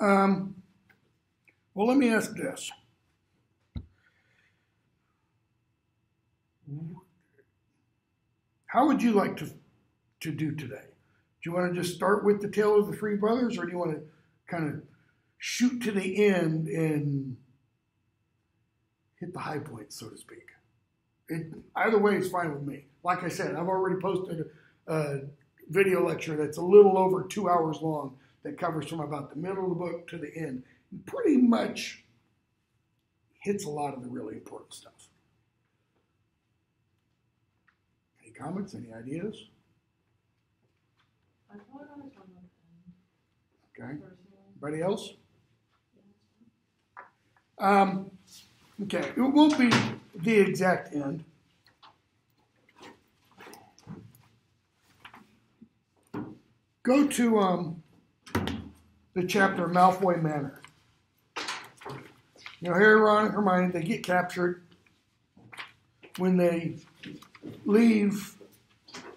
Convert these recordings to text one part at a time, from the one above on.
Um, well, let me ask this. How would you like to, to do today? Do you want to just start with the tale of the three brothers, or do you want to kind of shoot to the end and hit the high point, so to speak? It, either way is fine with me. Like I said, I've already posted a, a video lecture that's a little over two hours long that covers from about the middle of the book to the end. Pretty much hits a lot of the really important stuff. Any comments? Any ideas? I thought I was on the Okay. Anybody else? Um, okay, it won't be the exact end. Go to um, the chapter Malfoy Manor. You know, Harry, Ron, and Hermione, they get captured when they leave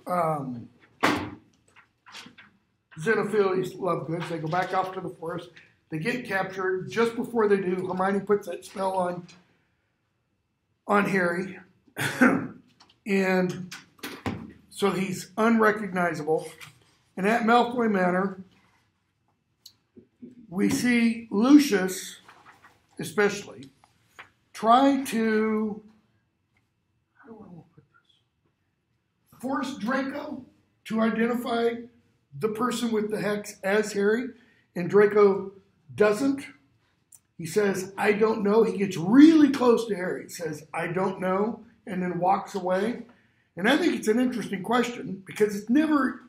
um, Xenophilius Lovegoods. They go back off to the forest. They get captured. Just before they do, Hermione puts that spell on on Harry, and so he's unrecognizable. And at Malfoy Manor, we see Lucius, especially, try to? Force Draco to identify the person with the hex as Harry, and Draco doesn't. He says, I don't know. He gets really close to Harry. Says, I don't know, and then walks away. And I think it's an interesting question because it's never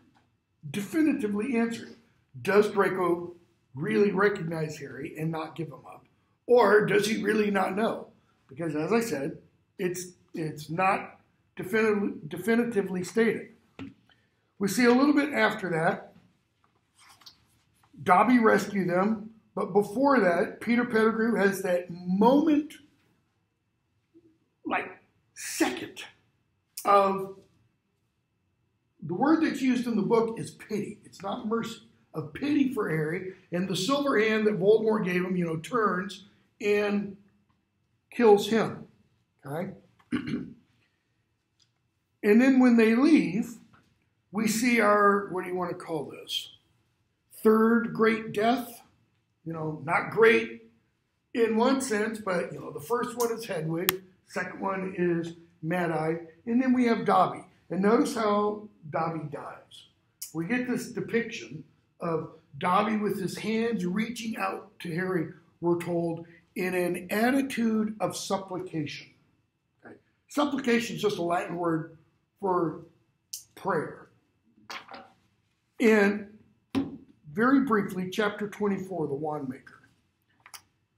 definitively answered. Does Draco really recognize Harry and not give him up? Or does he really not know? Because as I said, it's it's not definitively, definitively stated. We see a little bit after that. Dobby rescue them, but before that, Peter Pettigrew has that moment, like second, of the word that's used in the book is pity. It's not mercy. Of pity for Harry, and the silver hand that Voldemort gave him, you know, turns and kills him. Okay? and then when they leave, we see our, what do you want to call this? Third great death. You know, not great in one sense, but, you know, the first one is Hedwig, second one is Mad Eye, and then we have Dobby. And notice how Dobby dies. We get this depiction of Dobby with his hands reaching out to Harry, we're told, in an attitude of supplication. Okay? Supplication is just a Latin word for prayer. And very briefly, chapter 24, the wand maker.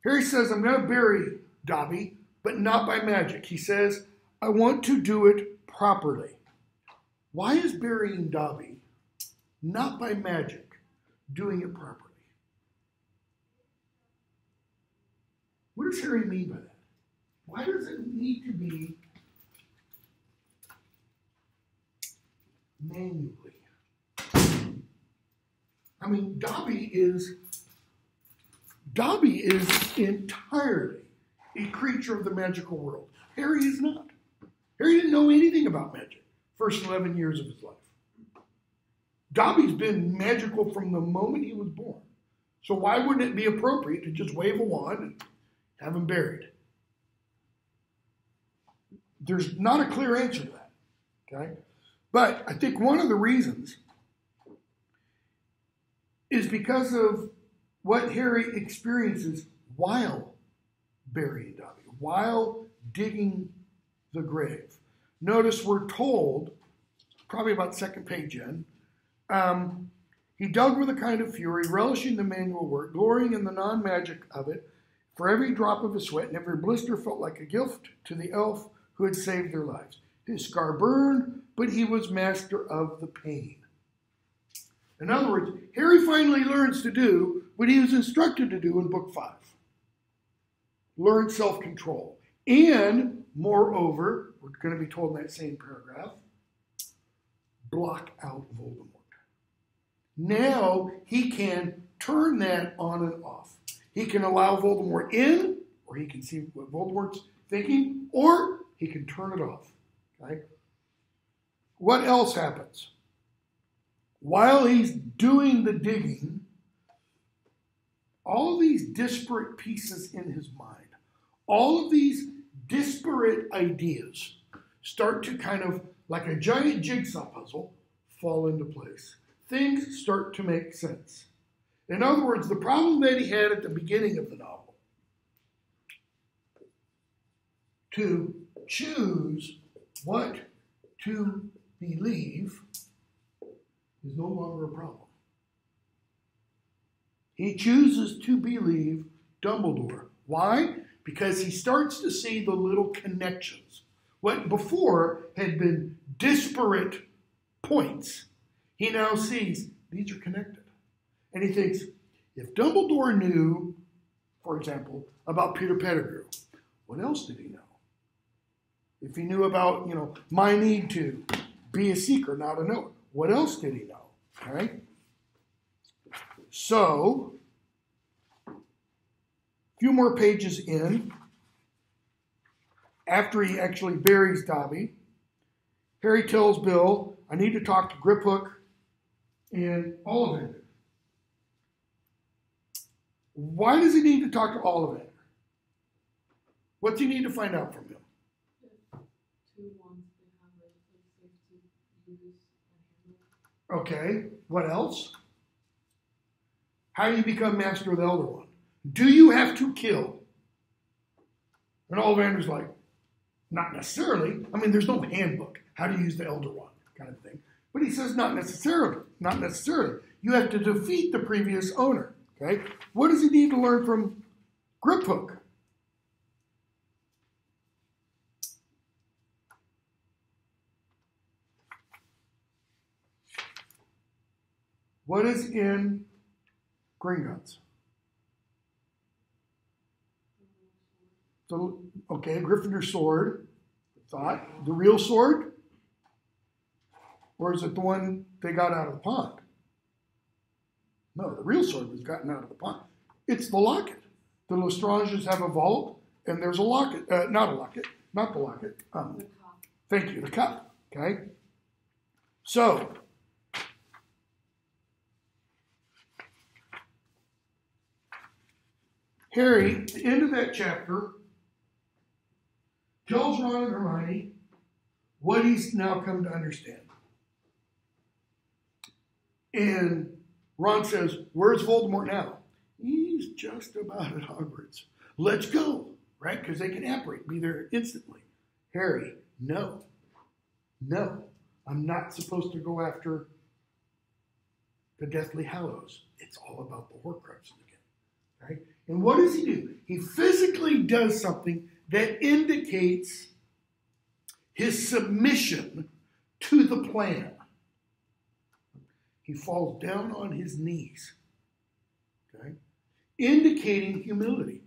Harry says, I'm going to bury Dobby, but not by magic. He says, I want to do it properly. Why is burying Dobby not by magic, doing it properly? What does Harry mean by that? Why does it need to be manually? I mean, Dobby is Dobby is entirely a creature of the magical world. Harry is not. Harry didn't know anything about magic first 11 years of his life. Dobby's been magical from the moment he was born. So why wouldn't it be appropriate to just wave a wand and have him buried? There's not a clear answer to that. Okay? But I think one of the reasons is because of what Harry experiences while burying Dobby, while digging the grave. Notice we're told, probably about second page in, um, he dug with a kind of fury, relishing the manual work, glorying in the non magic of it. For every drop of his sweat and every blister felt like a gift to the elf who had saved their lives. His scar burned, but he was master of the pain. In other words, Harry finally learns to do what he was instructed to do in Book 5 learn self control. And, moreover, we're going to be told in that same paragraph, block out Voldemort. Now he can turn that on and off. He can allow Voldemort in, or he can see what Voldemort's thinking, or he can turn it off. Okay? What else happens? While he's doing the digging, all these disparate pieces in his mind, all of these disparate ideas start to kind of, like a giant jigsaw puzzle, fall into place. Things start to make sense. In other words, the problem that he had at the beginning of the novel to choose what to believe is no longer a problem. He chooses to believe Dumbledore. Why? Because he starts to see the little connections. What before had been disparate points, he now sees these are connected. And he thinks, if Dumbledore knew, for example, about Peter Pettigrew, what else did he know? If he knew about, you know, my need to be a seeker, not a knower, what else did he know? All right? So, a few more pages in, after he actually buries Dobby, Harry tells Bill, I need to talk to Griphook and Ollivander. Why does he need to talk to Ollivander? What's he need to find out from him? Okay, what else? How do you become master of the Elder Wand? Do you have to kill? And Ollivander's like, not necessarily. I mean, there's no handbook how to use the Elder Wand kind of thing. But he says not necessarily. Not necessarily. You have to defeat the previous owner. Okay? What does he need to learn from Griphook? What is in Gringotts? So, okay, Gryffindor sword. Thought the real sword, or is it the one they got out of the pond? No, the real sword was gotten out of the pond. It's the locket. The Lestranges have a vault, and there's a locket. Uh, not a locket. Not the locket. Um, The cup. Thank you, the cup. Okay? So, Harry, at the end of that chapter, tells Ron and Hermione what he's now come to understand. And Ron says, Where's Voldemort now? He's just about at Hogwarts. Let's go, right? Because they can apparate, be there instantly. Harry, no. No. I'm not supposed to go after the Deathly Hallows. It's all about the Horcruxes again. Right? And what does he do? He physically does something that indicates his submission to the plan. He falls down on his knees, okay, indicating humility.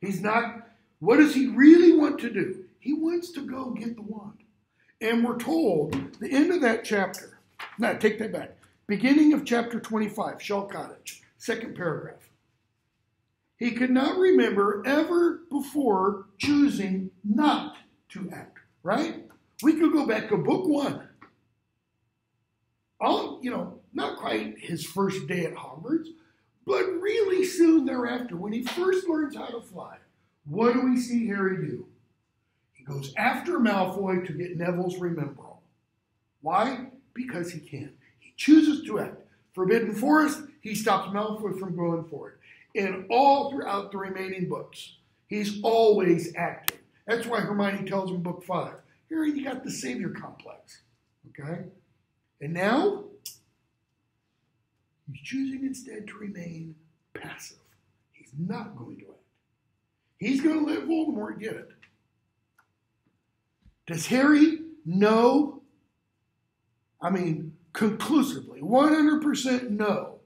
He's not, what does he really want to do? He wants to go get the wand. And we're told, the end of that chapter, no, take that back. Beginning of chapter 25, Shell Cottage, second paragraph. He could not remember ever before choosing not to act, right? We could go back to book one. All, you know, not quite his first day at Hogwarts, but really soon thereafter, when he first learns how to fly, what do we see Harry do? He goes after Malfoy to get Neville's Remembrall. Why? Because he can. He chooses to act. Forbidden Forest, he stops Malfoy from going forward. And all throughout the remaining books, he's always acting. That's why Hermione tells him book five, Harry, you got the savior complex. Okay? And now, he's choosing instead to remain passive. He's not going to act. He's going to let Voldemort get it. Does Harry know? I mean, conclusively, 100% know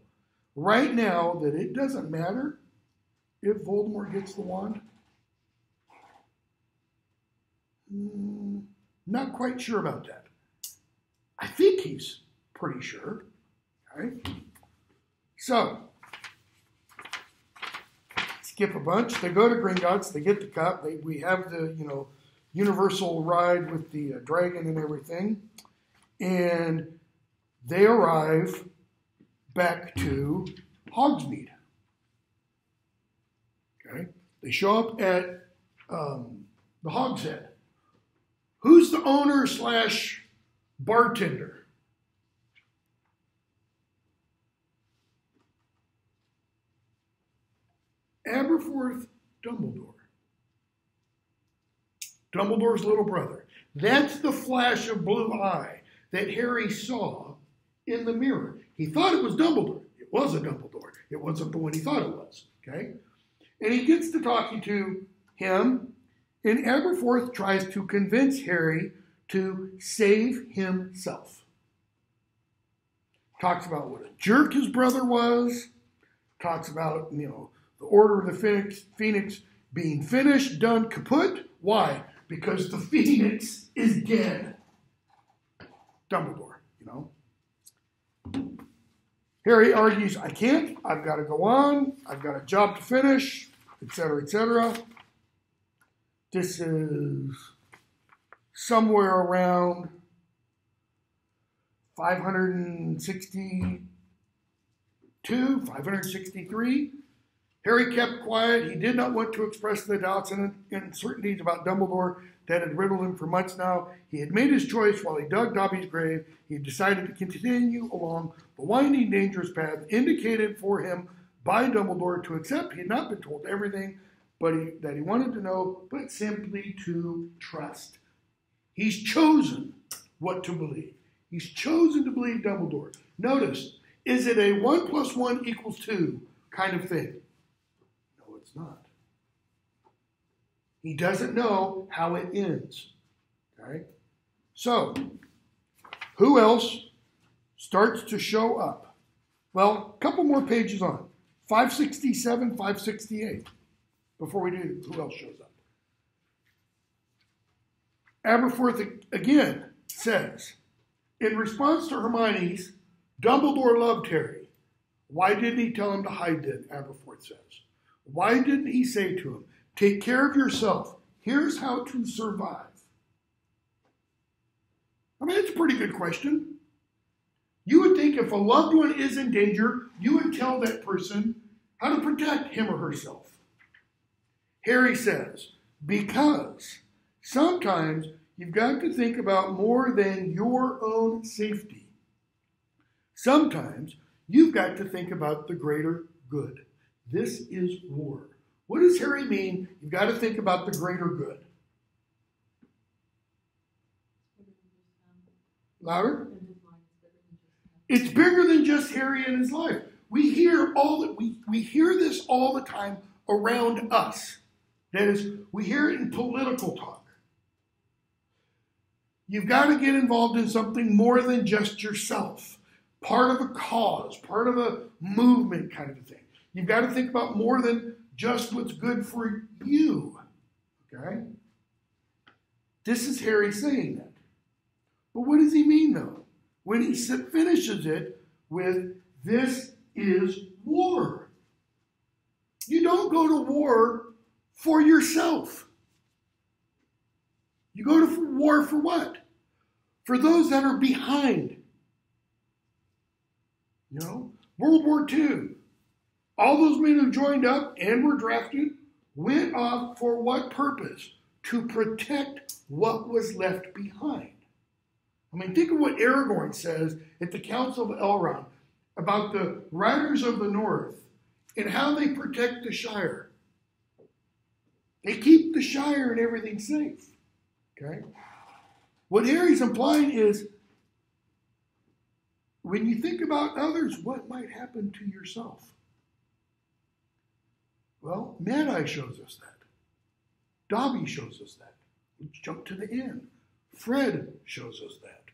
right now that it doesn't matter if Voldemort gets the wand? Mm, not quite sure about that. I think he's pretty sure. Okay? So, skip a bunch. They go to Green Gringotts. They get the cup. They, we have the you know universal ride with the uh, dragon and everything, and they arrive back to Hogsmeade. Okay, they show up at um, the Hog's Head. Who's the owner slash bartender? Dumbledore. Dumbledore's little brother. That's the flash of blue eye that Harry saw in the mirror. He thought it was Dumbledore. It was a Dumbledore. It wasn't the one he thought it was. Okay? And he gets to talking to him, and Aberforth tries to convince Harry to save himself. Talks about what a jerk his brother was, talks about, you know, the Order of the Phoenix, Phoenix being finished, done, kaput. Why? Because the Phoenix is dead. Dumbledore, you know. Harry argues, I can't, I've got to go on, I've got a job to finish, etc., etc. This is somewhere around 562, 563. Harry kept quiet. He did not want to express the doubts and uncertainties about Dumbledore that had riddled him for months now. He had made his choice while he dug Dobby's grave. He had decided to continue along the winding, dangerous path indicated for him by Dumbledore to accept. He had not been told everything but he, that he wanted to know, but simply to trust. He's chosen what to believe. He's chosen to believe Dumbledore. Notice, is it a 1 plus 1 equals 2 kind of thing? Not. He doesn't know how it ends. Okay? So, who else starts to show up? Well, a couple more pages on. 567, 568. Before we do, who else shows up? Aberforth again says, in response to Hermione's, Dumbledore loved Harry. Why didn't he tell him to hide it? Aberforth says. Why didn't he say to him, Take care of yourself. Here's how to survive? I mean, it's a pretty good question. You would think if a loved one is in danger, you would tell that person how to protect him or herself. Harry says, because sometimes you've got to think about more than your own safety. Sometimes you've got to think about the greater good. This is war. What does Harry mean? You've got to think about the greater good. Louder? It's bigger than just Harry and his life. We hear all that we, we hear this all the time around us. That is, we hear it in political talk. You've got to get involved in something more than just yourself. Part of a cause, part of a movement kind of thing. You've got to think about more than just what's good for you. Okay? This is Harry saying that. But what does he mean, though? When he finishes it with, This is war. You don't go to war for yourself. You go to war for what? For those that are behind. You know, World War II, all those men who joined up and were drafted went off for what purpose? To protect what was left behind. I mean, think of what Aragorn says at the Council of Elrond about the Riders of the North and how they protect the Shire. They keep the Shire and everything safe. Okay? What Harry's implying is when you think about others, what might happen to yourself? Well, Mad shows us that. Dobby shows us that. Let's jump to the end. Fred shows us that.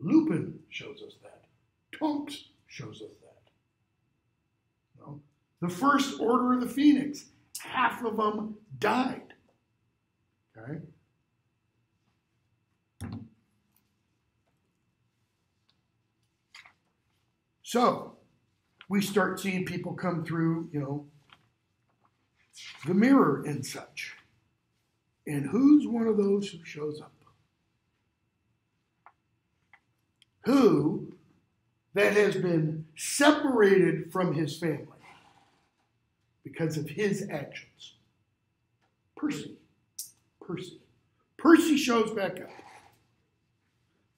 Lupin shows us that. Tonks shows us that. No? The first order of the Phoenix, half of them died. Okay? So, we start seeing people come through, you know, the mirror and such. And who's one of those who shows up? Who that has been separated from his family because of his actions? Percy. Percy. Percy shows back up.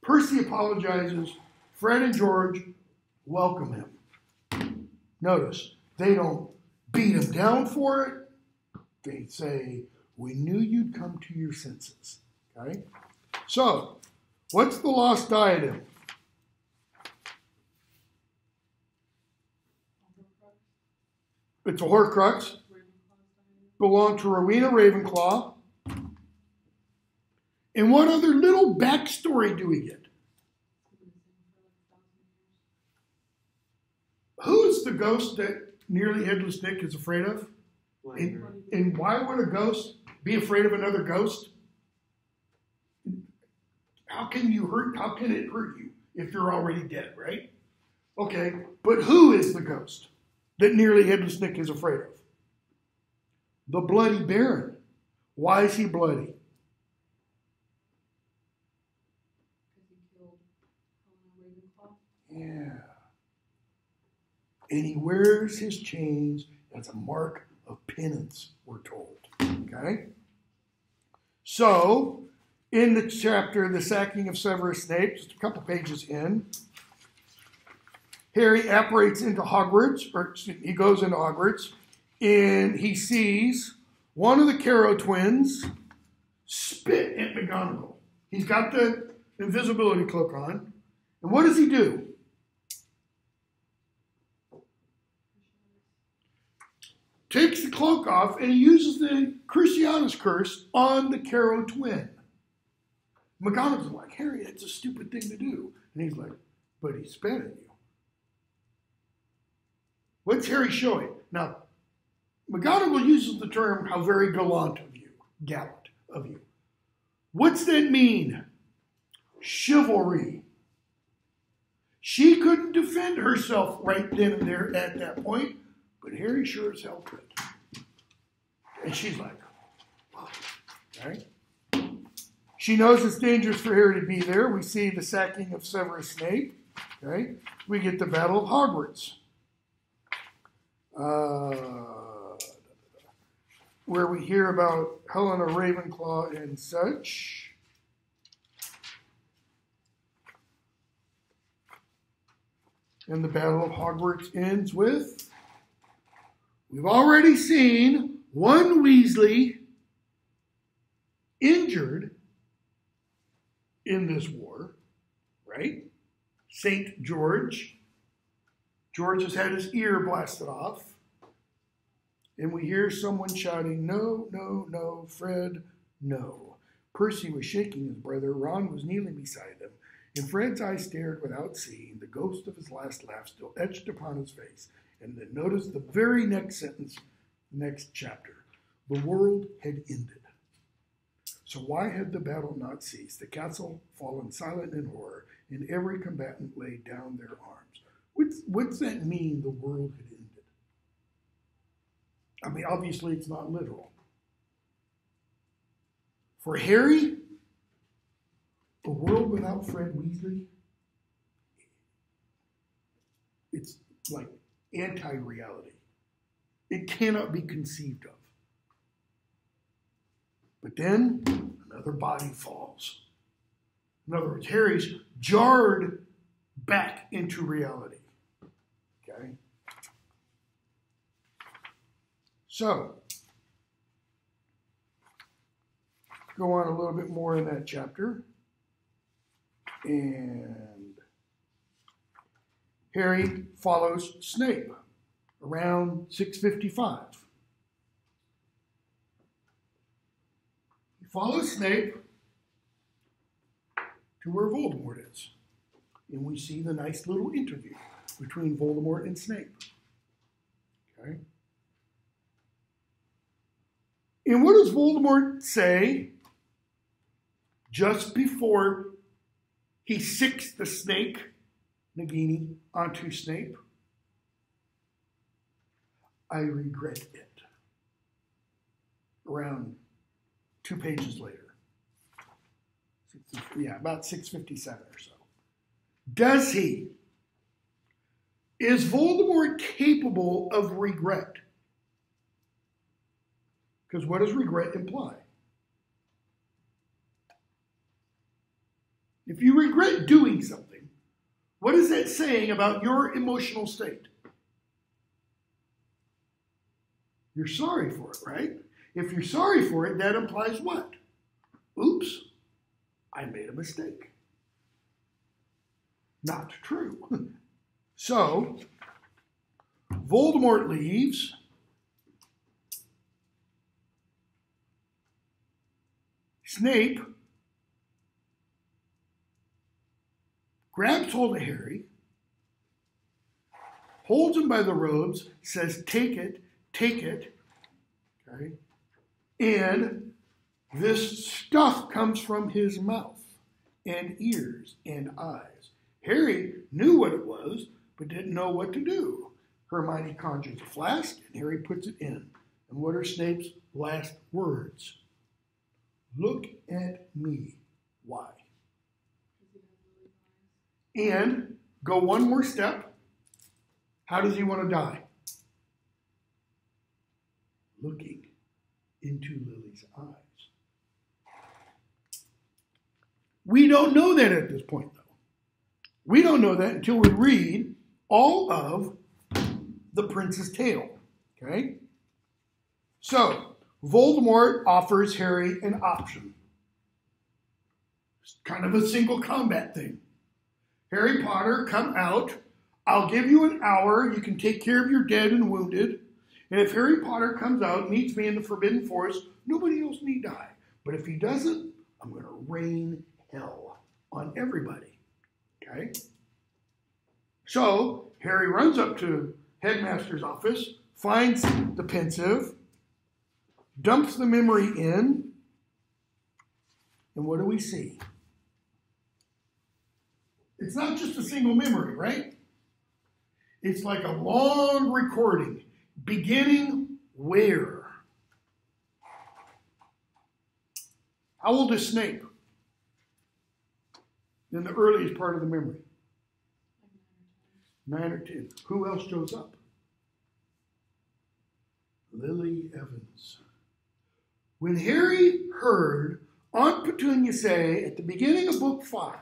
Percy apologizes. Fred and George welcome him. Notice, they don't beat him down for it. They say, We knew you'd come to your senses. Okay? So, what's the lost diadem? It's a Horcrux. Belonged to Rowena Ravenclaw. And what other little backstory do we get? Who's the ghost that nearly headless Nick is afraid of? And, and why would a ghost be afraid of another ghost? How can you hurt? How can it hurt you if you're already dead, right? Okay, but who is the ghost that nearly headless Nick is afraid of? The bloody Baron. Why is he bloody? Yeah. And he wears his chains as a mark of penance, we're told. Okay? So, in the chapter, The Sacking of Severus Snape, just a couple pages in, Harry apparates into Hogwarts, or he goes into Hogwarts, and he sees one of the Carrow twins spit at McGonagall. He's got the invisibility cloak on. And what does he do? Off, and he uses the Cruciatus curse on the Carrow twin. McGonagall's like, Harry, that's a stupid thing to do. And he's like, but he spat at you. What's Harry showing? Now, McGonagall uses the term, how very gallant of you, gallant of you. What's that mean? Chivalry. She couldn't defend herself right then and there at that point. But Harry sure as hell could. And she's like, wow. Right? She knows it's dangerous for Harry to be there. We see the sacking of Severus Snape. Okay? We get the Battle of Hogwarts. Uh, where we hear about Helena Ravenclaw and such. And the Battle of Hogwarts ends with We've already seen one Weasley injured in this war, right? St. George. George has had his ear blasted off. And we hear someone shouting, No, no, no, Fred, no. Percy was shaking his brother. Ron was kneeling beside them. And Fred's eyes stared without seeing, the ghost of his last laugh still etched upon his face. And then notice the very next sentence, next chapter. The world had ended. So why had the battle not ceased? The castle fallen silent in horror, and every combatant laid down their arms. What's, what's that mean, the world had ended? I mean, obviously it's not literal. For Harry, a world without Fred Weasley, it's like anti reality. It cannot be conceived of. But then another body falls. In other words, Harry's jarred back into reality. Okay? So, go on a little bit more in that chapter. And Harry follows Snape around 655. He follows Snape to where Voldemort is. And we see the nice little interview between Voldemort and Snape. Okay? And what does Voldemort say just before he sicks the snake Nagini onto Snape. I regret it. around two pages later. Yeah, about 657 or so. Does he? Is Voldemort capable of regret? Because what does regret imply? If you regret doing something, what is that saying about your emotional state? You're sorry for it, right? If you're sorry for it, that implies what? Oops, I made a mistake. Not true. so, Voldemort leaves. Snape grabs hold of Harry, holds him by the robes, says, Take it, take it. Okay? And this stuff comes from his mouth and ears and eyes. Harry knew what it was, but didn't know what to do. Hermione conjures a flask, and Harry puts it in. And what are Snape's last words? Look at me. Why? And go one more step. How does he want to die? Looking into Lily's eyes. We don't know that at this point, though. We don't know that until we read all of the Prince's Tale. Okay? So, Voldemort offers Harry an option. It's kind of a single combat thing. Harry Potter, come out. I'll give you an hour. You can take care of your dead and wounded. And if Harry Potter comes out, meets me in the Forbidden Forest, nobody else need die. But if he doesn't, I'm going to rain hell on everybody. Okay? So Harry runs up to headmaster's office, finds the Pensieve, dumps the memory in, and what do we see? It's not just a single memory, right? It's like a long recording, beginning where? How old is Snape? In the earliest part of the memory. Nine or ten. Who else shows up? Lily Evans. When Harry heard Aunt Petunia say at the beginning of book five,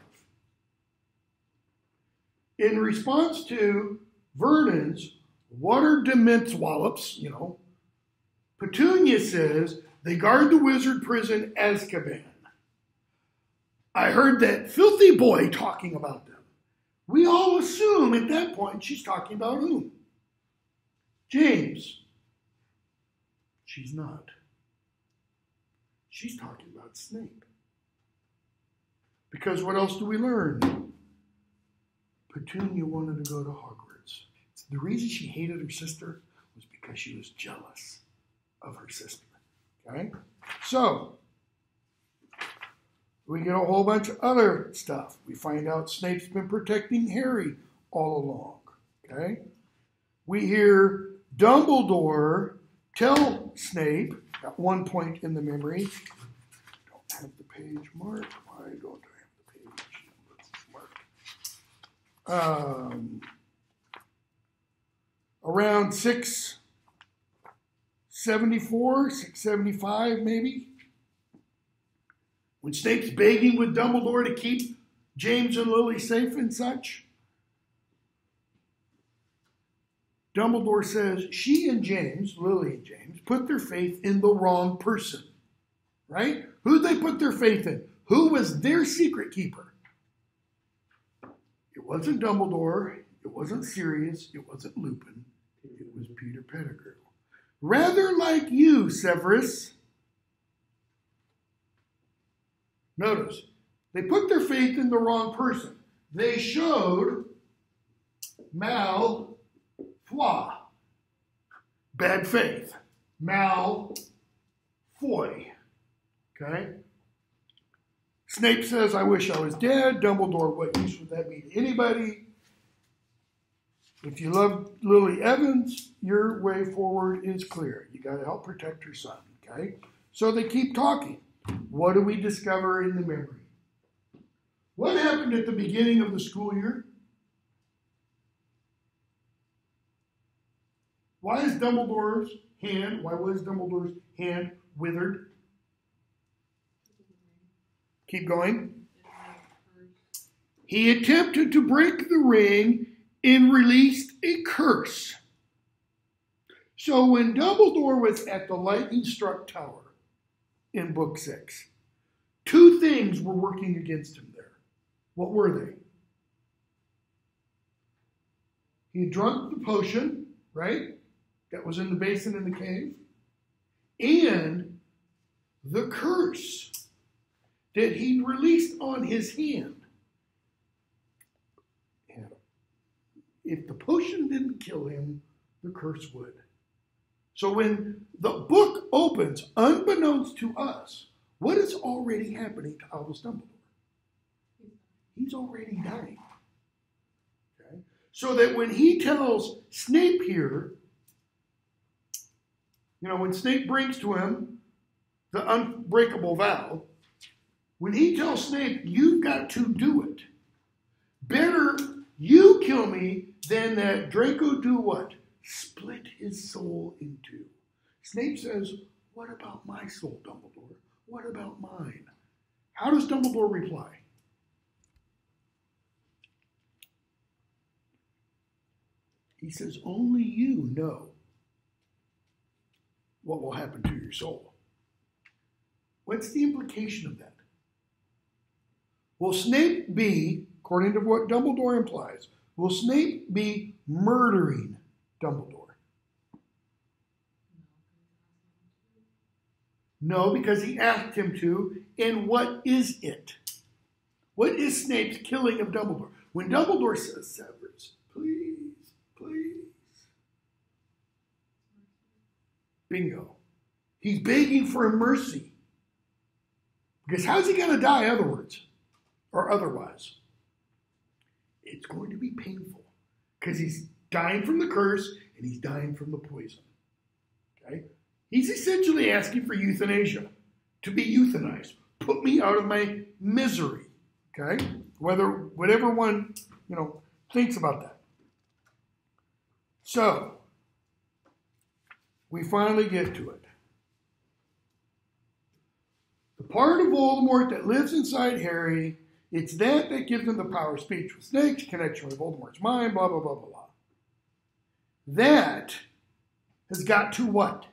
in response to Vernon's what are Dementwallops, you know, Petunia says they guard the wizard prison Azkaban. I heard that filthy boy talking about them. We all assume at that point she's talking about whom? James. She's not. She's talking about Snape. Because what else do we learn? Petunia wanted to go to Hogwarts. The reason she hated her sister was because she was jealous of her sister. Okay? So, we get a whole bunch of other stuff. We find out Snape's been protecting Harry all along. Okay? We hear Dumbledore tell Snape at one point in the memory, don't have the page marked. Why don't I have the page marked? Um, around 674, 675 maybe. When Snape's begging with Dumbledore to keep James and Lily safe and such. Dumbledore says she and James, Lily and James, put their faith in the wrong person. Right? Who they put their faith in? Who was their secret keeper? It wasn't Dumbledore. It wasn't Sirius. It wasn't Lupin. Was Peter Pettigrew. Rather like you, Severus. Notice, they put their faith in the wrong person. They showed mal foi, bad faith. Mal foy. Okay? Snape says, I wish I was dead. Dumbledore, what use would that be to anybody? If you love Lily Evans, your way forward is clear. You got to help protect her son. Okay? So they keep talking. What do we discover in the memory? What happened at the beginning of the school year? Why is Dumbledore's hand, why was Dumbledore's hand withered? Keep going. He attempted to break the ring and released a curse. So when Dumbledore was at the lightning struck tower in book six, two things were working against him there. What were they? He had drunk the potion, right? That was in the basin in the cave. And the curse that he'd released on his hand. And if the potion didn't kill him, the curse would. So when the book opens, unbeknownst to us, what is already happening to Albus Dumbledore? He's already dying. Okay? So that when he tells Snape here, you know, when Snape brings to him the unbreakable vow, when he tells Snape, you've got to do it, better you kill me than that uh, Draco do what? split his soul in two. Snape says, What about my soul, Dumbledore? What about mine? How does Dumbledore reply? He says, Only you know what will happen to your soul. What's the implication of that? Will Snape be, according to what Dumbledore implies, will Snape be murdering Dumbledore? No, because he asked him to. And what is it? What is Snape's killing of Dumbledore? When Dumbledore says, Severus, please, please. Bingo. He's begging for mercy. Because how's he going to die, other words, or otherwise? It's going to be painful because he's dying from the curse and he's dying from the poison. Okay? He's essentially asking for euthanasia, to be euthanized. Put me out of my misery. Okay? Whether whatever one, you know, thinks about that. So, we finally get to it. The part of Voldemort that lives inside Harry, it's that that gives him the power of speech with snakes, connection with Voldemort's mind, blah, blah, blah, blah, blah. That has got to what?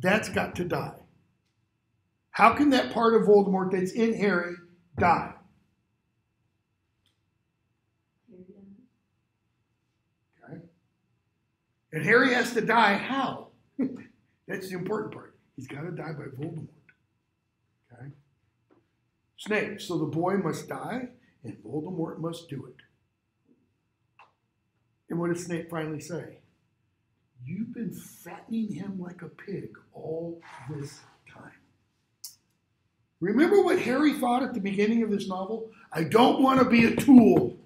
That's got to die. How can that part of Voldemort that's in Harry die? Okay. And Harry has to die how? that's the important part. He's got to die by Voldemort. Snape. So the boy must die, and Voldemort must do it. And what does Snape finally say? You've been fattening him like a pig all this time. Remember what Harry thought at the beginning of this novel? I don't want to be a tool.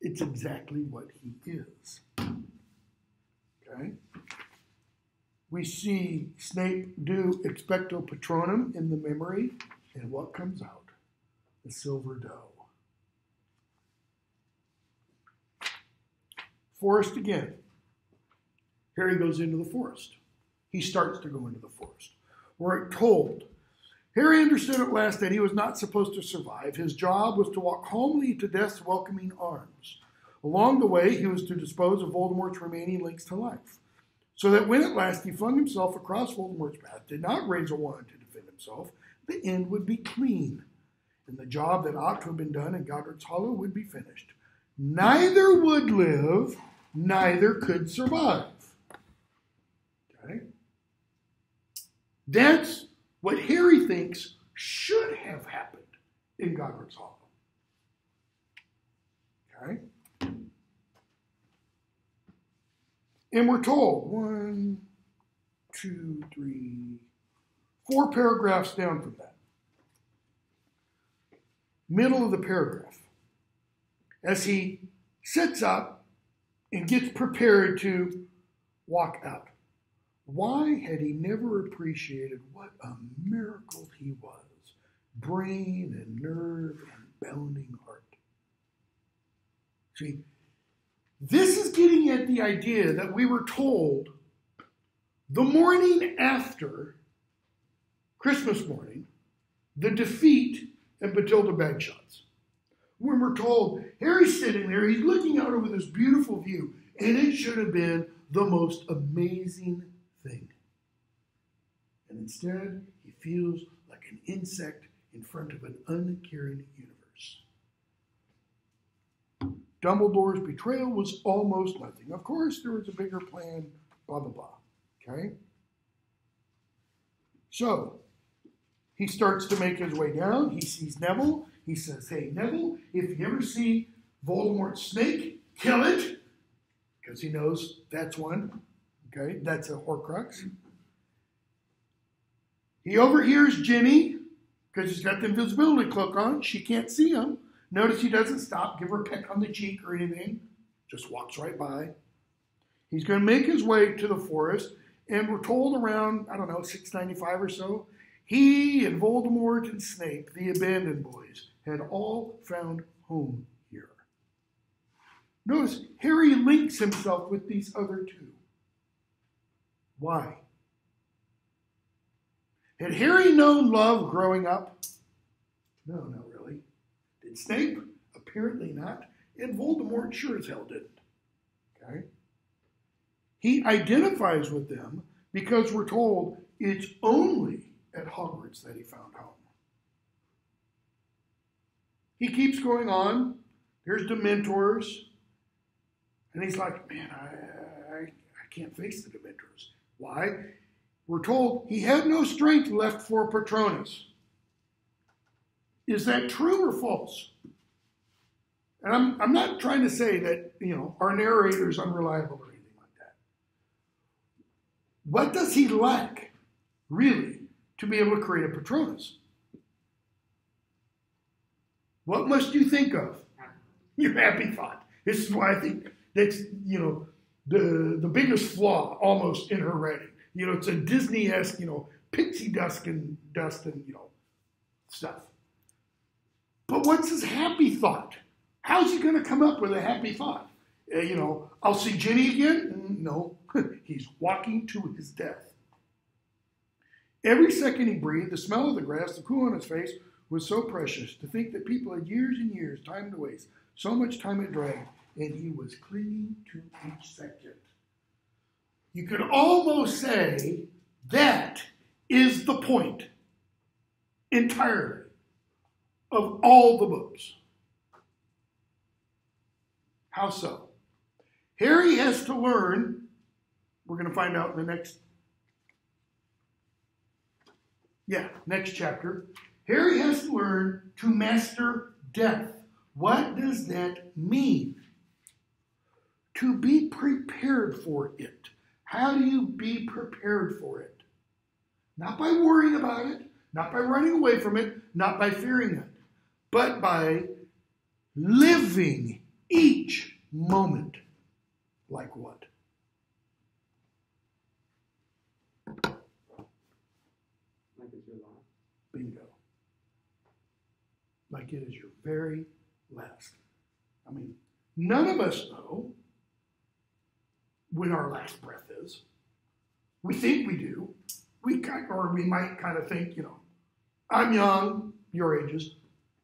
It's exactly what he is. Okay? We see Snape do expecto patronum in the memory, and what comes out? The silver doe. Forest again. Harry goes into the forest. He starts to go into the forest. We're told Harry understood at last that he was not supposed to survive. His job was to walk calmly to death's welcoming arms. Along the way, he was to dispose of Voldemort's remaining links to life. So that when at last he flung himself across Voldemort's path, did not raise a wand to defend himself, the end would be clean, and the job that ought to have been done in Godric's Hollow would be finished. Neither would live, neither could survive. Okay? That's what Harry thinks should have happened in Godric's Hollow. Okay? And we're told one, two, three, four paragraphs down from that. Middle of the paragraph. As he sits up and gets prepared to walk out. Why had he never appreciated what a miracle he was? Brain and nerve and bounding heart. See, this is getting at the idea that we were told the morning after Christmas morning, the defeat at Bathilda Bagshot's. When we're told Harry's sitting there, he's looking out over this beautiful view, and it should have been the most amazing thing. And instead, he feels like an insect in front of an uncaring universe. Dumbledore's betrayal was almost nothing. Of course, there was a bigger plan, blah, blah, blah. Okay? So, he starts to make his way down. He sees Neville. He says, Hey, Neville, if you ever see Voldemort's snake, kill it. Because he knows that's one. Okay, that's a Horcrux. He overhears Ginny because he's got the invisibility cloak on. She can't see him. Notice he doesn't stop, give her a peck on the cheek or anything, just walks right by. He's going to make his way to the forest, and we're told around, I don't know, 695 or so, he and Voldemort and Snape, the abandoned boys, had all found home here. Notice Harry links himself with these other two. Why? Had Harry known love growing up? No, really. Did Snape? Apparently not. And Voldemort sure as hell didn't. Okay? He identifies with them because we're told it's only at Hogwarts that he found home. He keeps going on. There's Dementors. And he's like, man, I, I, I can't face the Dementors. Why? We're told he had no strength left for Patronus. Is that true or false? And I'm, I'm not trying to say that, you know, our narrator is unreliable or anything like that. What does he lack, really, to be able to create a Patronus? What must you think of? Your happy thought. This is why I think that's, you know, the, the biggest flaw almost in her writing. You know, it's a Disney-esque, you know, pixie dust and dust and, you know, stuff. What's his happy thought? How's he going to come up with a happy thought? Uh, you know, I'll see Ginny again? No, he's walking to his death. Every second he breathed, the smell of the grass, the cool on his face, was so precious. To think that people had years and years, time to waste, so much time it dragged, and he was clinging to each second. You could almost say that is the point entirely of all the books. How so? Harry has to learn, we're going to find out in the next, yeah, next chapter. Harry has to learn to master death. What does that mean? To be prepared for it. How do you be prepared for it? Not by worrying about it, not by running away from it, not by fearing it, but by living each moment like what? Like it's your last. Bingo. Like it is your very last. I mean, none of us know when our last breath is. We think we do. We kind, or we might kind of think, you know, I'm young, your ages.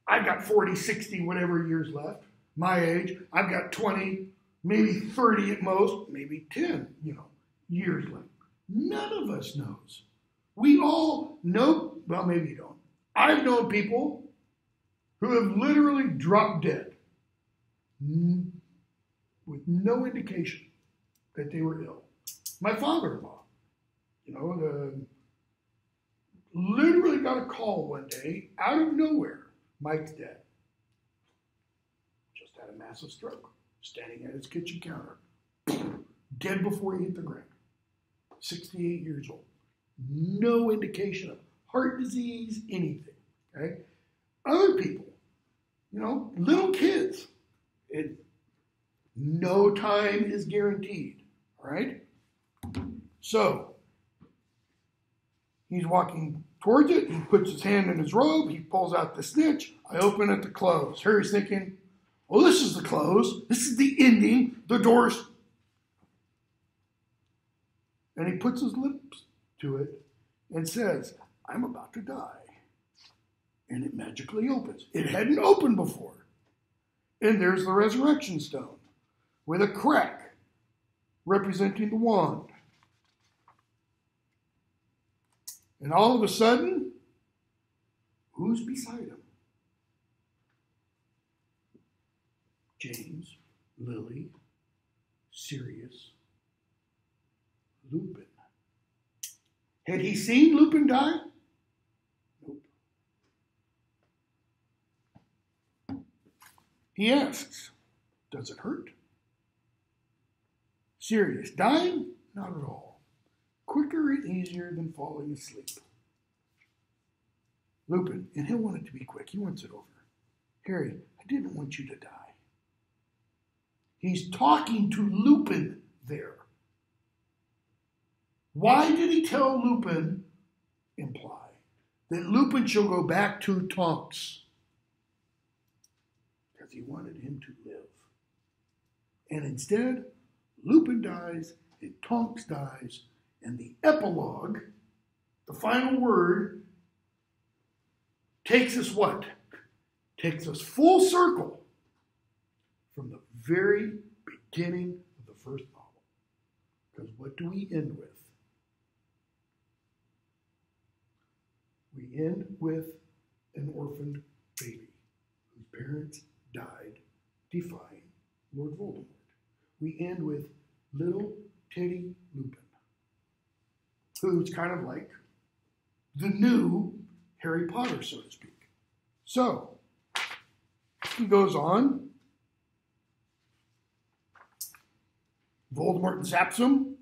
I've got 40, 60, whatever years left. My age, I've got 20, maybe 30 at most, maybe 10, you know, years left. None of us knows. We all know, well, maybe you don't. I've known people who have literally dropped dead mm, with no indication that they were ill. My father-in-law, you know, the, literally got a call one day out of nowhere. Mike's dead. Just had a massive stroke, standing at his kitchen counter, dead before he hit the ground. 68 years old. No indication of heart disease, anything. Okay? Other people, you know, little kids, it, no time is guaranteed. All right? So, He's walking towards it. He puts his hand in his robe. He pulls out the snitch. I open it to close. Harry's thinking, well, this is the close. This is the ending. The door's. And he puts his lips to it and says, I'm about to die. And it magically opens. It hadn't opened before. And there's the resurrection stone with a crack representing the wand. And all of a sudden, who's beside him? James, Lily, Sirius, Lupin. Had he seen Lupin die? Nope. He asks, Does it hurt? Sirius, dying? Not at all. Quicker and easier than falling asleep. Lupin, and he'll want it to be quick. He wants it over. Harry, I didn't want you to die. He's talking to Lupin there. Why did he tell Lupin, imply, that Lupin shall go back to Tonks? Because he wanted him to live. And instead, Lupin dies, and Tonks dies, and the epilogue, the final word, takes us what? Takes us full circle from the very beginning of the first novel. Because what do we end with? We end with an orphaned baby whose parents died defying Lord Voldemort. We end with little Teddy Lupin, who's kind of like the new Harry Potter, so to speak. So, he goes on. Voldemort zaps him,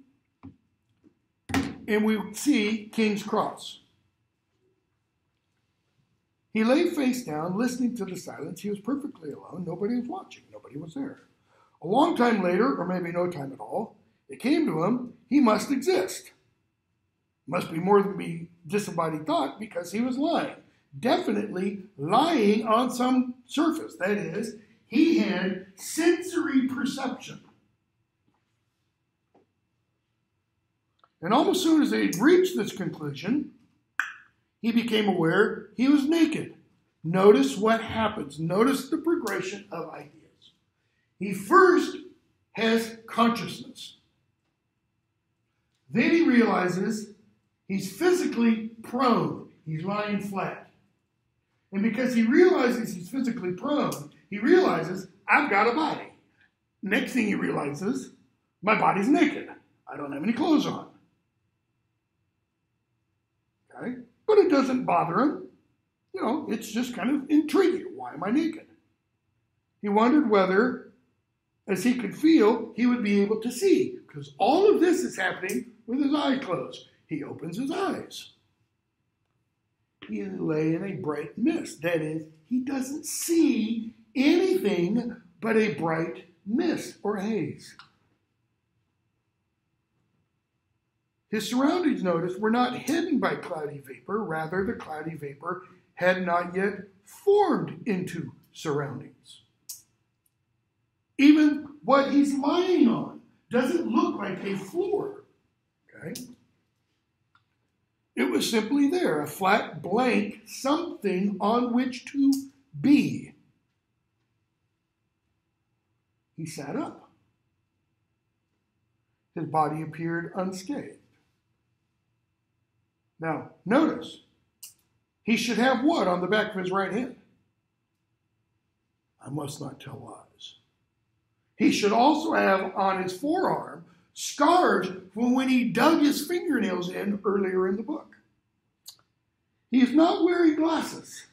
and we see King's Cross. He lay face down, listening to the silence. He was perfectly alone. Nobody was watching. Nobody was there. A long time later, or maybe no time at all, it came to him he must exist. Must be more than be disembodied thought because he was lying. Definitely lying on some surface. That is, he had sensory perception. And almost soon as they reached this conclusion, he became aware he was naked. Notice what happens. Notice the progression of ideas. He first has consciousness. Then he realizes he's physically prone. He's lying flat. And because he realizes he's physically prone, he realizes, I've got a body. Next thing he realizes, my body's naked. I don't have any clothes on. Okay? But it doesn't bother him. You know, it's just kind of intriguing. Why am I naked? He wondered whether, as he could feel, he would be able to see, because all of this is happening with his eyes closed. He opens his eyes. He lay in a bright mist. That is, he doesn't see anything but a bright mist or haze. His surroundings, notice, were not hidden by cloudy vapor. Rather, the cloudy vapor had not yet formed into surroundings. Even what he's lying on doesn't look like a floor. Okay? It was simply there, a flat blank, something on which to be. He sat up. His body appeared unscathed. Now, notice, he should have what on the back of his right hand? I must not tell lies. He should also have on his forearm scars from when he dug his fingernails in earlier in the book. He is not wearing glasses.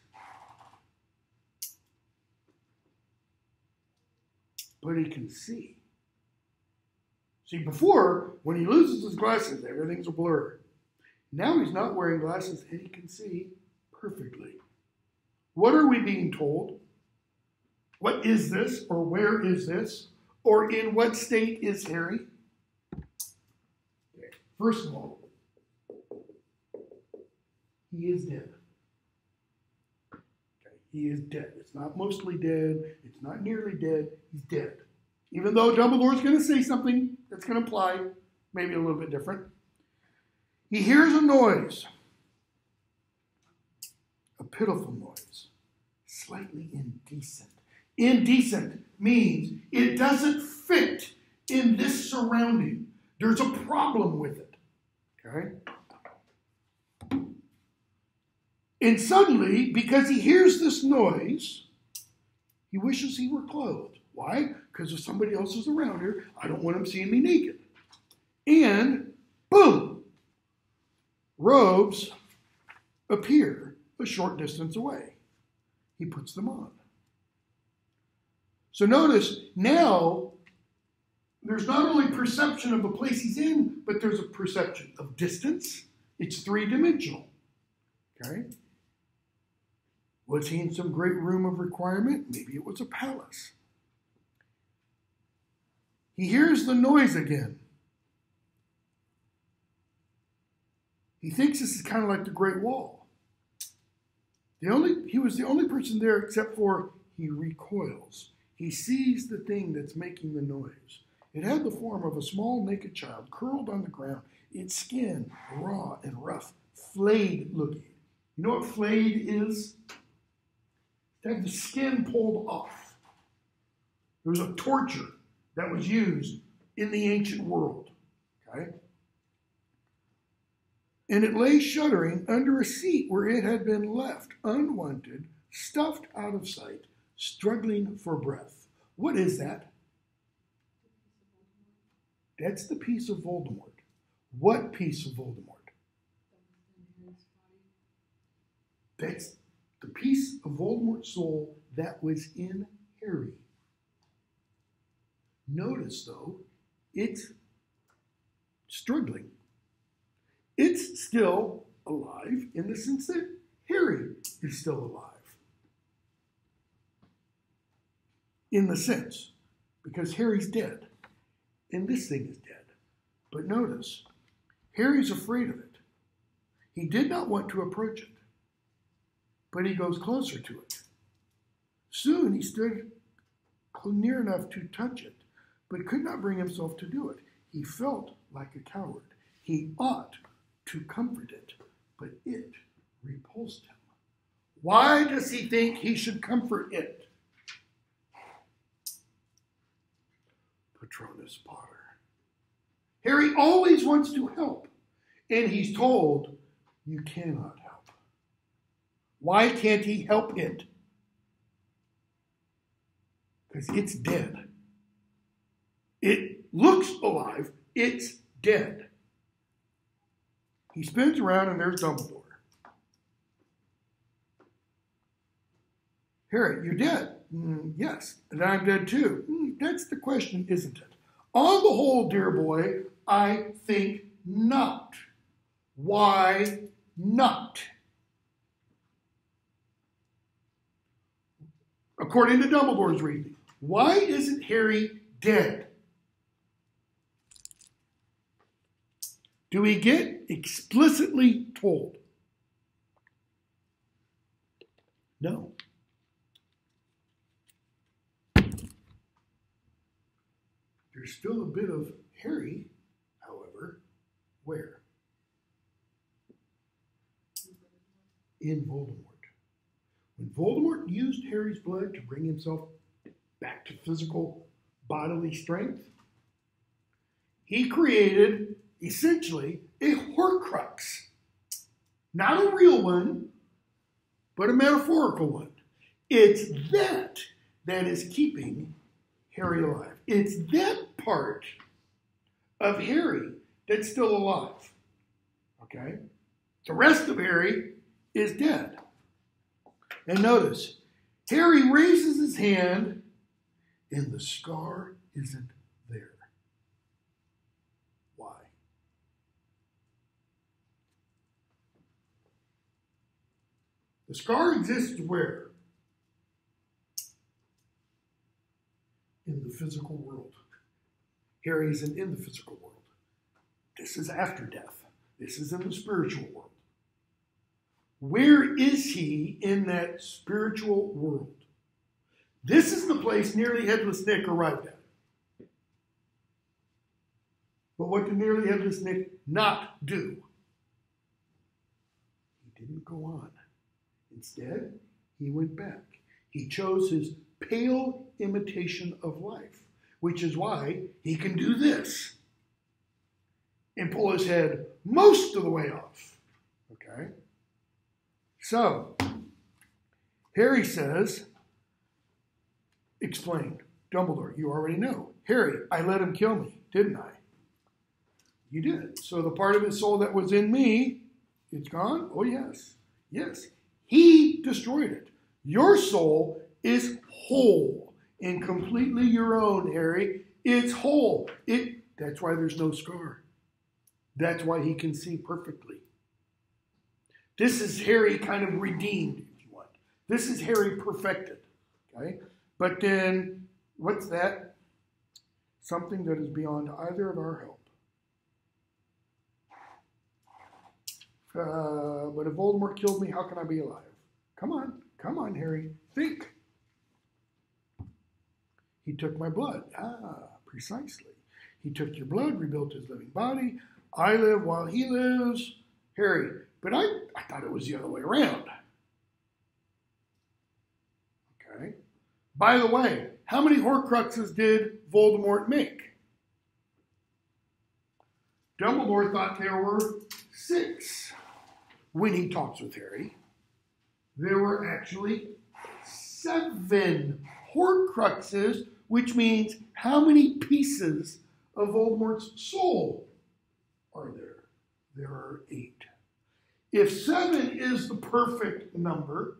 But he can see. See, before, when he loses his glasses, everything's a blur. Now he's not wearing glasses and he can see perfectly. What are we being told? What is this, or where is this, or in what state is Harry? First of all, he is dead. He is dead. It's not mostly dead, it's not nearly dead, he's dead. Even though Dumbledore's going to say something that's going to apply maybe a little bit different. He hears a noise, a pitiful noise, slightly indecent. Indecent means it doesn't fit in this surrounding. There's a problem with it. Okay? And suddenly, because he hears this noise, he wishes he were clothed. Why? Because if somebody else is around here, I don't want him seeing me naked. And boom, robes appear a short distance away. He puts them on. So notice now there's not only perception of the place he's in, but there's a perception of distance. It's three dimensional. Okay? Was he in some great room of requirement? Maybe it was a palace. He hears the noise again. He thinks this is kind of like the Great Hall. The only he was the only person there except for he recoils. He sees the thing that's making the noise. It had the form of a small naked child curled on the ground, its skin raw and rough, flayed looking. You know what flayed is? It had the skin pulled off. It was a torture that was used in the ancient world. Okay? And it lay shuddering under a seat where it had been left unwanted, stuffed out of sight, struggling for breath. What is that? That's the piece of Voldemort. What piece of Voldemort? That's the piece of Voldemort's soul that was in Harry. Notice, though, it's struggling. It's still alive in the sense that Harry is still alive. In the sense, because Harry's dead, and this thing is dead. But notice, Harry's afraid of it. He did not want to approach it, but he goes closer to it. Soon he stood near enough to touch it, but could not bring himself to do it. He felt like a coward. He ought to comfort it, but it repulsed him. Why does he think he should comfort it? Patronus Potter. Harry always wants to help, and he's told, You cannot help. Why can't he help it? Because it's dead. It looks alive, it's dead. He spins around, and there's Dumbledore. Harry, you're dead. Mm, yes, and I'm dead too. Mm, that's the question, isn't it? On the whole, dear boy, I think not. Why not? According to Dumbledore's reasoning, why isn't Harry dead? Do we get explicitly told? No. There's still a bit of Harry, however, where? In Voldemort. When Voldemort used Harry's blood to bring himself back to physical bodily strength, he created essentially a Horcrux. Not a real one, but a metaphorical one. It's that that is keeping Harry alive. It's that part of Harry that's still alive. Okay? The rest of Harry is dead. And notice, Harry raises his hand, and the scar isn't there. Why? The scar exists where? In the physical world. Harry isn't in the physical world. This is after death. This is in the spiritual world. Where is he in that spiritual world? This is the place nearly headless Nick arrived at. But what did nearly headless Nick not do? He didn't go on. Instead, he went back. He chose his pale imitation of life, which is why he can do this and pull his head most of the way off. Okay? So, Harry says, explain. Dumbledore, you already know. Harry, I let him kill me, didn't I? You did. So the part of his soul that was in me, it's gone? Oh, yes. Yes. He destroyed it. Your soul is whole and completely your own, Harry. It's whole. It that's why there's no scar. That's why he can see perfectly. This is Harry kind of redeemed, if you want. This is Harry perfected. Okay? But then, what's that? Something that is beyond either of our help. Uh, but if Voldemort killed me, how can I be alive? Come on, come on, Harry, think. He took my blood. Ah, precisely. He took your blood, rebuilt his living body. I live while he lives. Harry, but I, I thought it was the other way around. Okay. By the way, how many Horcruxes did Voldemort make? Dumbledore thought there were six when he talks with Harry. There were actually seven Horcruxes, which means how many pieces of Voldemort's soul are there? There are eight. If seven is the perfect number,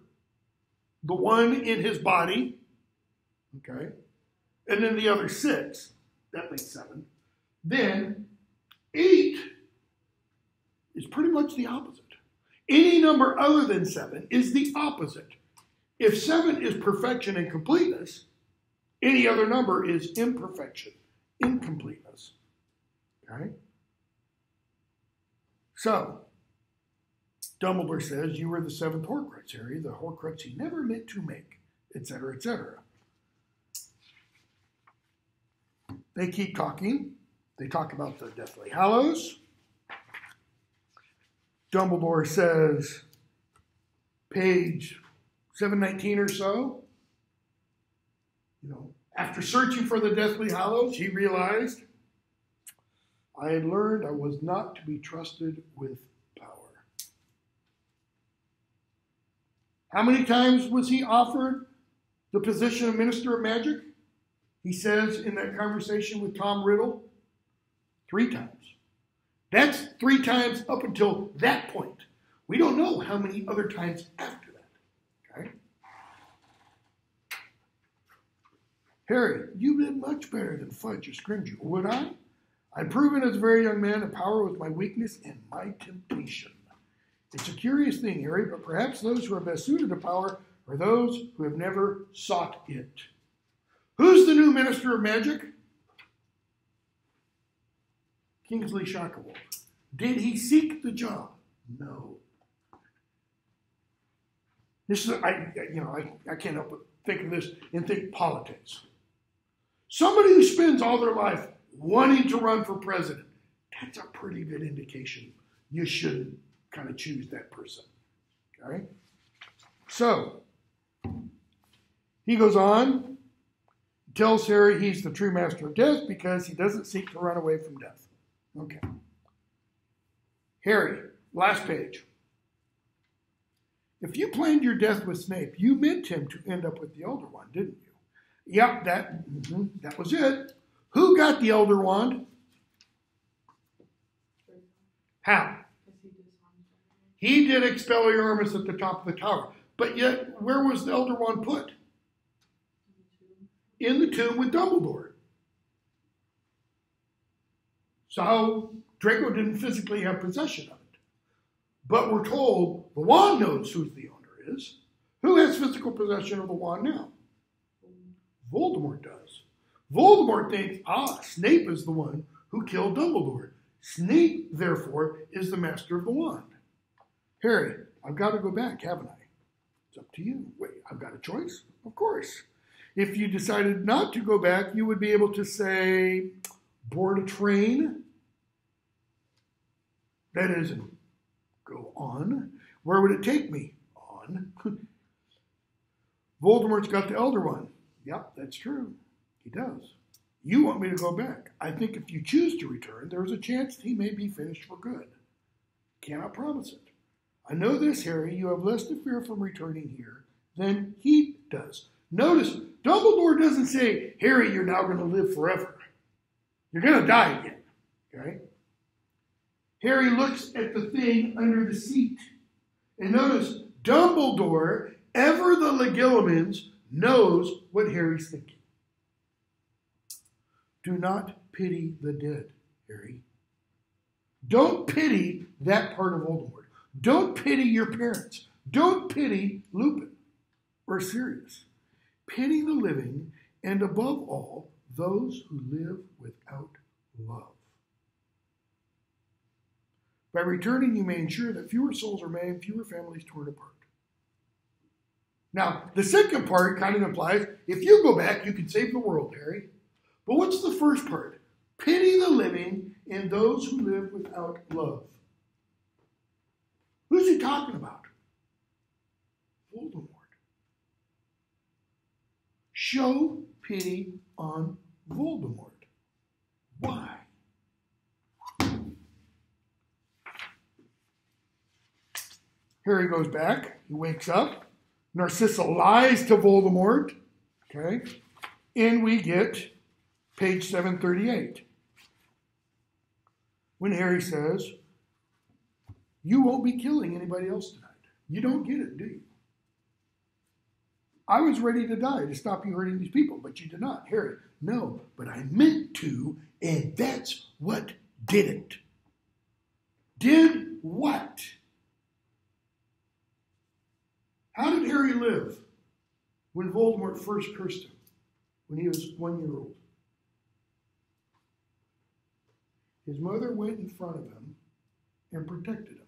the one in his body, okay, and then the other six, that makes seven, then eight is pretty much the opposite. Any number other than seven is the opposite. If seven is perfection and completeness, any other number is imperfection, incompleteness. Okay? So, Dumbledore says you were the seventh Horcrux, Harry, the Horcrux he never meant to make, etc., etc. They keep talking. They talk about the Deathly Hallows. Dumbledore says, page 719 or so, you know, after searching for the Deathly Hallows, he realized I had learned I was not to be trusted with power. How many times was he offered the position of Minister of Magic? He says in that conversation with Tom Riddle, three times. That's three times up until that point. We don't know how many other times after that. Okay? Harry, you did much better than Fudge or Scrimgeour, would I? I'd proven as a very young man that power was my weakness and my temptation. It's a curious thing, Harry, but perhaps those who are best suited to power are those who have never sought it. Who's the new minister of magic? Kingsley Shacklebolt. Did he seek the job? No. This is, I, you know, I, I can't help but think of this and think politics. Somebody who spends all their life wanting to run for president, that's a pretty good indication you shouldn't kind of choose that person. Okay? So, he goes on, tells Harry he's the true master of death because he doesn't seek to run away from death. Okay. Harry, last page. If you planned your death with Snape, you meant him to end up with the Elder Wand, didn't you? Yep, that mm-hmm, that was it. Who got the Elder Wand? How? He did Expelliarmus at the top of the tower. But yet, where was the Elder Wand put? In the tomb with Dumbledore. So Draco didn't physically have possession of it. But we're told the wand knows who the owner is. Who has physical possession of the wand now? Voldemort does. Voldemort thinks, ah, Snape is the one who killed Dumbledore. Snape, therefore, is the master of the wand. Harry, I've got to go back, haven't I? It's up to you. Wait, I've got a choice? Of course. If you decided not to go back, you would be able to say, board a train. That is, go on. Where would it take me? On. Voldemort's got the Elder Wand. Yep, that's true. He does. You want me to go back. I think if you choose to return, there's a chance that he may be finished for good. Cannot promise it. I know this, Harry. You have less to fear from returning here than he does. Notice, Dumbledore doesn't say, Harry, you're now going to live forever. You're going to die again. Okay? Harry looks at the thing under the seat. And notice, Dumbledore, ever the Legilimens, knows what Harry's thinking. Do not pity the dead, Harry. Don't pity that part of Voldemort. Don't pity your parents. Don't pity Lupin or Sirius. Pity the living, and above all, those who live without love. By returning, you may ensure that fewer souls are made, fewer families torn apart. Now, the second part kind of implies if you go back, you can save the world, Harry. But what's the first part? Pity the living and those who live without love. Who's he talking about? Voldemort. Show pity on Voldemort. Why? Harry goes back. He wakes up. Narcissa lies to Voldemort. Okay. And we get page 738. When Harry says, You won't be killing anybody else tonight. You don't get it, do you? I was ready to die to stop you hurting these people, but you did not. Harry, no, but I meant to, and that's what did it. Did what? How did Harry live when Voldemort first cursed him when he was one year old? His mother went in front of him and protected him.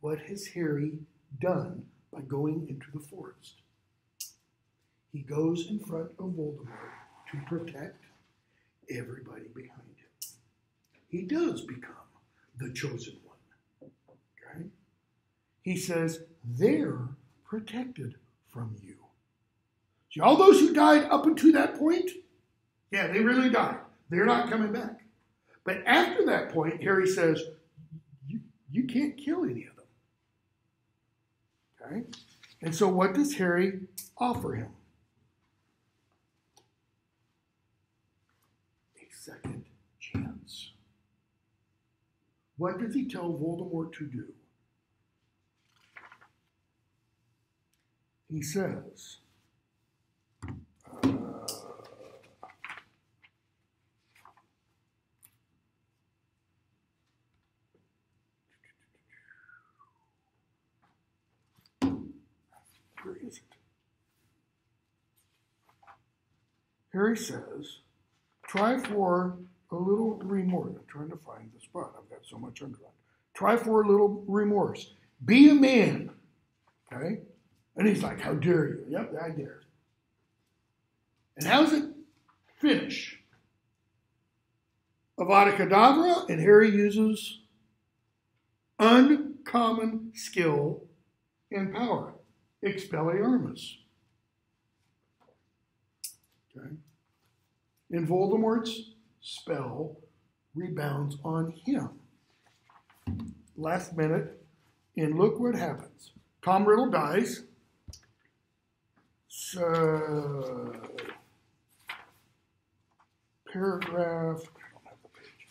What has Harry done by going into the forest? He goes in front of Voldemort to protect everybody behind him. He does become the chosen one. Okay? He says, they're protected from you. See, all those who died up until that point, yeah, they really died. They're not coming back. But after that point, Harry says, you, you can't kill any of them. Okay? And so what does Harry offer him? A second chance. What does he tell Voldemort to do? He says, uh, Where is it? Harry says, try for a little remorse. I'm trying to find the spot. I've got so much underlined. Try for a little remorse. Be a man. Okay? And he's like, How dare you? Yep, I dare. And how's it finish? Avada Kedavra, and Harry uses uncommon skill and power. Expelliarmus. Okay. And Voldemort's spell rebounds on him. Last minute, and look what happens. Tom Riddle dies. So, paragraph, the page.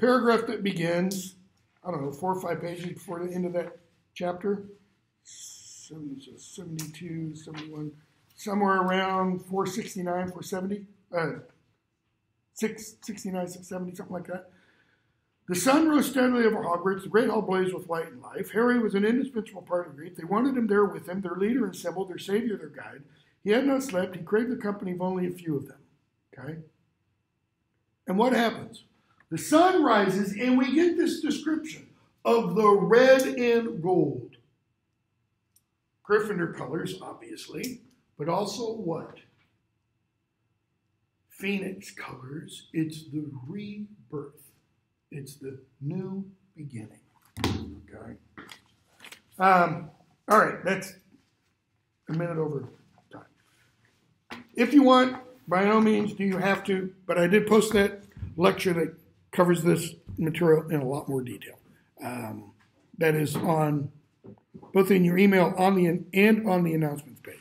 Paragraph that begins, I don't know, four or five pages before the end of that chapter. 72, 71, somewhere around 469, 470, uh, 669, 670, something like that. The sun rose steadily over Hogwarts. The great hall blazed with light and life. Harry was an indispensable part of the group. They wanted him there with them, their leader and symbol, their savior, their guide. He had not slept. He craved the company of only a few of them. Okay? And what happens? The sun rises, and we get this description of the red and gold. Gryffindor colors, obviously, but also what? Phoenix colors. It's the rebirth. It's the new beginning. Okay. Um, all right, that's a minute over. If you want, by no means do you have to, but I did post that lecture that covers this material in a lot more detail. Um, that is on both in your email on the and on the announcements page.